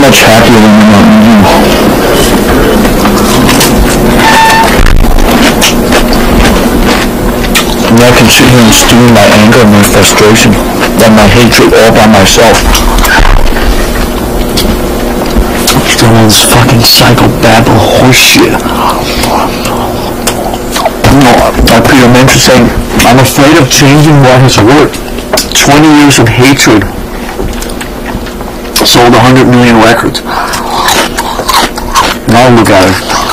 much happier when I'm not you. And I can sit here and stew my anger and my frustration and my hatred all by myself. After all this fucking psychobabble horseshit. No, like Peter is saying, I'm afraid of changing what has worked. 20 years of hatred sold 100 million records. Now look at it.